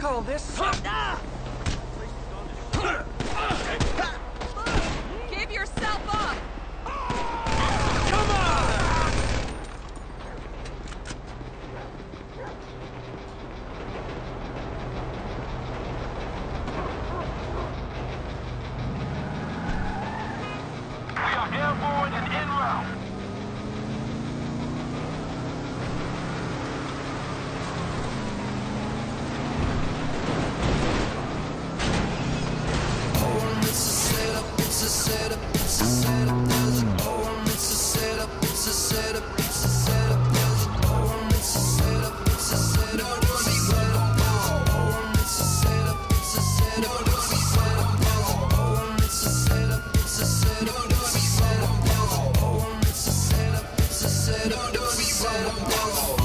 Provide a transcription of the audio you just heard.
call this. Setup,